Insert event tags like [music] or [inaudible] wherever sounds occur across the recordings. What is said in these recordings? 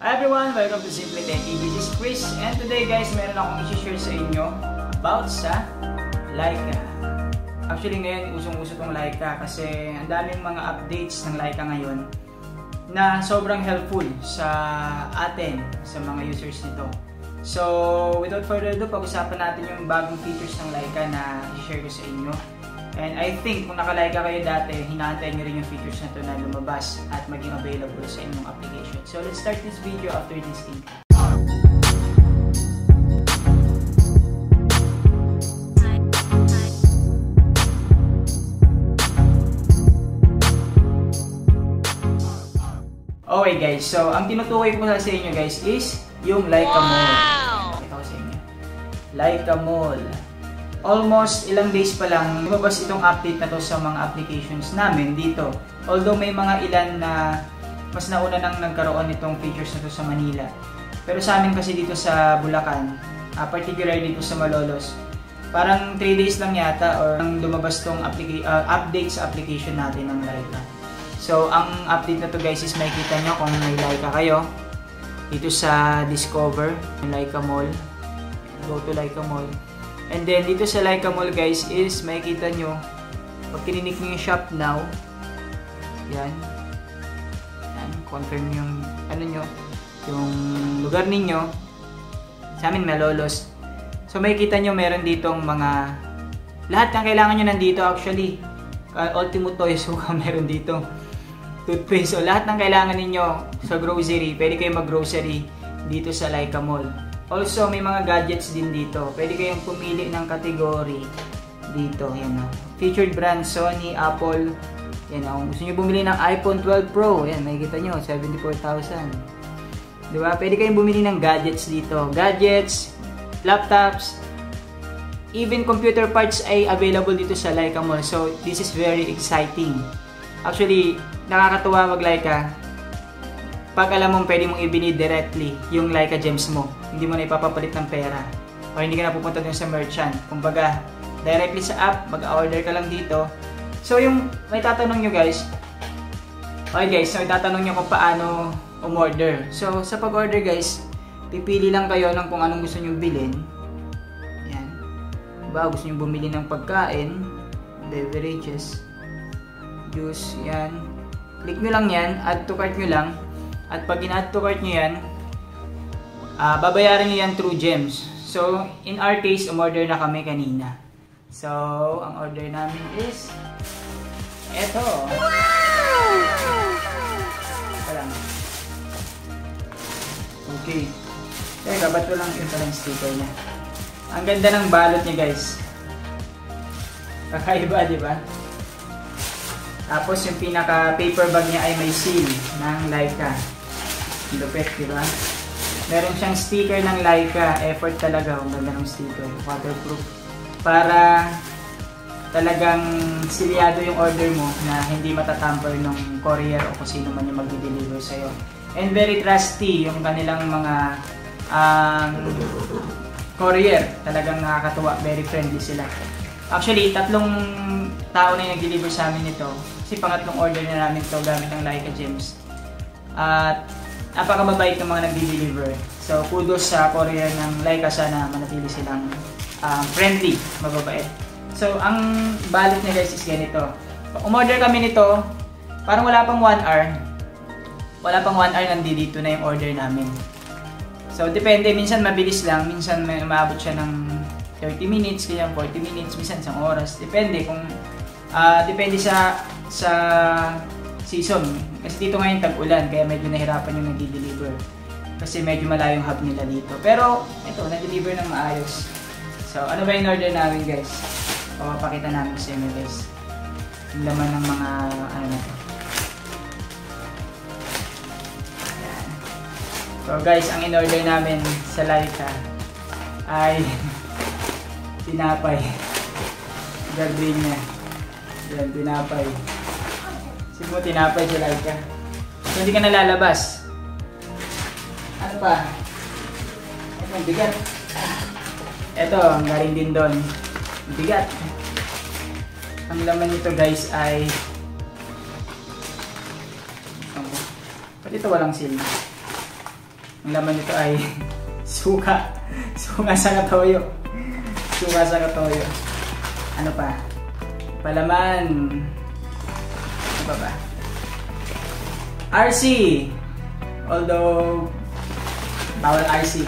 Hi everyone! Welcome to Simple Techie. This is Chris and today guys, meron akong i-share sa inyo about sa Leica. Actually ngayon, usong-uso tong Leica kasi ang daming mga updates ng Leica ngayon na sobrang helpful sa atin, sa mga users nito. So, without further ado, pag-usapan natin yung bagong features ng Leica na i-share ko sa inyo. And I think kung nakalike kayo dati, hinaantay nyo rin yung features na to na lumabas at maging available sa inyong application. So let's start this video after this thing. Okay guys, so ang tinutukoy ko sa inyo guys is yung Leica wow! Mall. Ito sa inyo. Leica Mall almost ilang days pa lang lumabas itong update na to sa mga applications namin dito. Although may mga ilan na mas nauna nang nagkaroon nitong features na to sa Manila. Pero sa amin kasi dito sa Bulacan, uh, particularly dito sa Malolos, parang 3 days lang yata or nang lumabas tong uh, update sa application natin ng Laika. So, ang update na to guys is makikita nyo kung may Laika kayo dito sa Discover, Laika Mall. Go to Laika Mall. And then, dito sa Leica Mall guys is makikita nyo, pag kininik nyo yung shop now, yan, yan, confirm yung, ano nyo, yung lugar ninyo, sa amin Malolos. So, makikita nyo meron ditong mga, lahat ng kailangan nyo nandito actually. Uh, Ultimo Toys, so meron dito. Toothpaste. So, lahat ng kailangan ninyo sa grocery, pwede kayo mag-grocery dito sa Leica Mall. Also, may mga gadgets din dito. Pwede kayong pumili ng category dito. Yan o. Featured brand Sony, Apple. Yan o. Gusto nyo bumili ng iPhone 12 Pro, yan, makikita nyo, 74,000. Diba? Pwede kayong bumili ng gadgets dito. Gadgets, laptops, even computer parts ay available dito sa Leica Mall. So, this is very exciting. Actually, nakakatuwa mag Leica pag alam mong pwede mong ibinid directly yung Leica Gems mo, hindi mo na ipapapalit ng pera o hindi ka na pupunta dun sa merchant. Kumbaga, directly sa app, mag-order ka lang dito. So yung may tatanong nyo guys, okay guys, so tatanong nyo kung paano umorder. So sa pag-order guys, pipili lang kayo ng kung anong gusto nyo bilhin. Yan. Diba, gusto nyo bumili ng pagkain, beverages, juice, yan. Click nyo lang yan, add to cart nyo lang. At pag in-add to cart nyo yan, uh, babayaran nyo yan through gems. So, in our case, umorder na kami kanina. So, ang order namin is eto. Wow! Ito lang. Okay. Teka, ba't walang yun palang sticker niya? Ang ganda ng balot niya, guys. Kakaiba, di ba? Tapos yung pinaka paper bag niya ay may seal ng Leica. Lupit, di ba? Meron siyang sticker ng Leica. Effort talaga. Ang ganda ng sticker. Waterproof. Para talagang silyado yung order mo na hindi matatamper ng courier o kung sino man yung magdi-deliver sa'yo. And very trusty yung kanilang mga um, courier. Talagang nakakatuwa. Very friendly sila. Actually, tatlong tao na yung nag-deliver sa amin ito. Kasi pangatlong order na namin ito gamit ng Leica Gems. At napakamabait ng mga nagdi-deliver. So, kudos sa courier ng Laika sana manatili silang um, friendly, mababait. So, ang balot niya guys is ganito. Umorder kami nito, parang wala pang 1 hour. Wala pang 1 hour nandito na yung order namin. So, depende. Minsan mabilis lang. Minsan may umabot siya ng 30 minutes, kaya 40 minutes, minsan isang oras. Depende kung uh, depende sa sa season. Kasi dito ngayon tag-ulan, kaya medyo nahirapan yung nag-deliver. Kasi medyo malayong hub nila dito. Pero, ito, nag-deliver ng maayos. So, ano ba yung order namin guys? Papakita namin sa inyo guys. Yung laman ng mga, ano na to. So guys, ang in-order namin sa Laika ay [laughs] tinapay. Gardenia. Yan, tinapay. Sige mo, tinapay si Laika. So, hindi ka nalalabas. Ano pa? Ito, bigat. Ito, ang galing din doon. Bigat. Ang laman nito guys ay Ba't ito walang seal? Ang laman nito ay [laughs] suka. Suka sa katoyo. Suka sa katoyo. Ano pa? Palaman. Ano pa ba? RC. Although, bawal RC.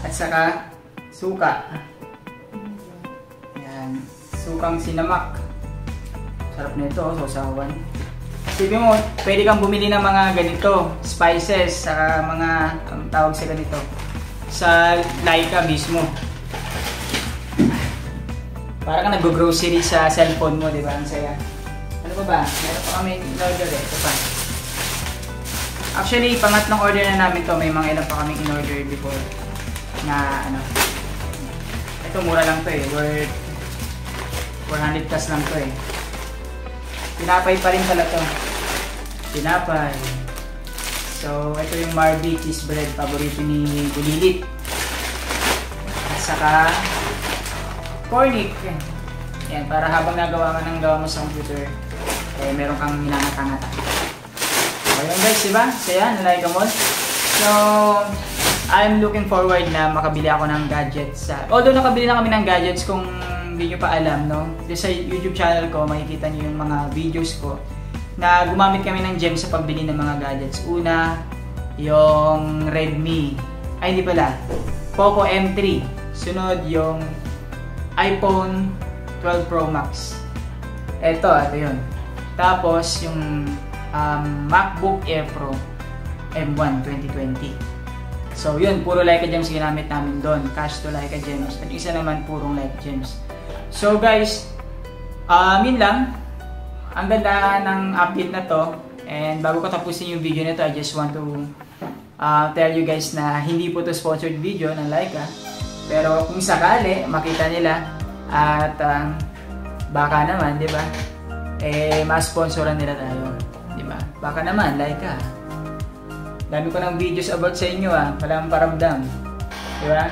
At saka, suka. Ayan. Sukang sinamak. Sarap nito, sausawan. Sabi mo, pwede kang bumili ng mga ganito, spices, saka mga, ang tawag sa ganito, sa Laika mismo. Para ka nag-grocery sa cellphone mo, di ba? Ang saya. Ano pa ba? Meron pa kami in-order eh. Ito pa. Actually, pangatlong order na namin to. May mga ilan pa kaming in-order before. Na ano. Ito, mura lang to eh. Worth 400 plus lang to eh. Tinapay pa rin pala to. Tinapay. So, ito yung Marby cheese bread. Paborito ni Bulilit. At saka, cornic. Yan, para habang nagawa ka ng gawa mo sa computer, eh, meron kang hinangata-ngata. So, yun guys, diba? Saya, nalike ka mo. So, I'm looking forward na makabili ako ng gadgets. Sa... Although nakabili na kami ng gadgets kung hindi nyo pa alam, no? Sa YouTube channel ko, makikita nyo yung mga videos ko na gumamit kami ng gem sa pagbili ng mga gadgets. Una, yung Redmi. Ay, hindi pala. Poco M3. Sunod, yung iPhone 12 Pro Max. Ito, ito yun. Tapos, yung um, MacBook Air Pro M1 2020. So, yun, puro Leica Gems ginamit namin doon. Cash to Leica Gems. At isa naman, purong Leica Gems. So, guys, um, yun lang. Ang ganda ng update na to. And bago ko tapusin yung video nito, I just want to uh, tell you guys na hindi po to sponsored video ng Leica. Pero kung sakali, makita nila at uh, baka naman, di ba? Eh, mas-sponsoran nila tayo. Di ba? Baka naman, Leica. Dami ko ng videos about sa inyo ah. Walang paramdam. Di ba?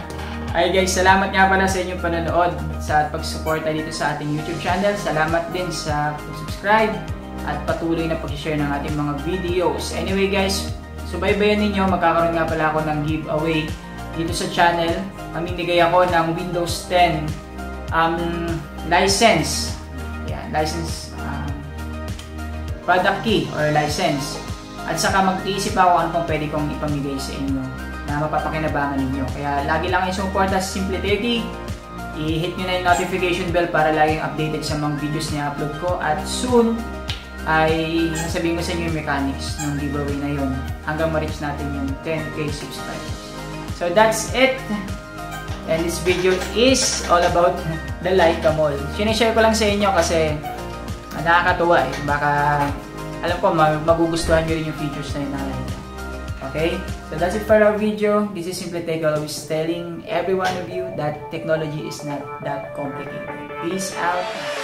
Ay guys, salamat nga pala sa inyong panonood sa pagsuporta dito sa ating YouTube channel. Salamat din sa subscribe at patuloy na pag-share ng ating mga videos. Anyway guys, subaybayan ninyo, magkakaroon nga pala ako ng giveaway dito sa channel. Mamimigay ako ng Windows 10 um, license. Yan, license um, product key or license. At saka mag-iisip ako ano pong pwede kong ipamigay sa inyo na mapapakinabangan ninyo. Kaya lagi lang yung suporta sa Simple30. I-hit nyo na yung notification bell para laging updated sa mga videos na upload ko. At soon, ay sabihin ko sa inyo yung mechanics ng giveaway na yun hanggang ma-reach natin yung 10k subscribers. So that's it. And this video is all about the Leica Mall. Sinishare ko lang sa inyo kasi nakakatuwa eh. Baka alam ko magugustuhan nyo rin yung features na yun nakakita. Okay? So that's it for our video. This is Simply Tech always telling every one of you that technology is not that complicated. Peace out.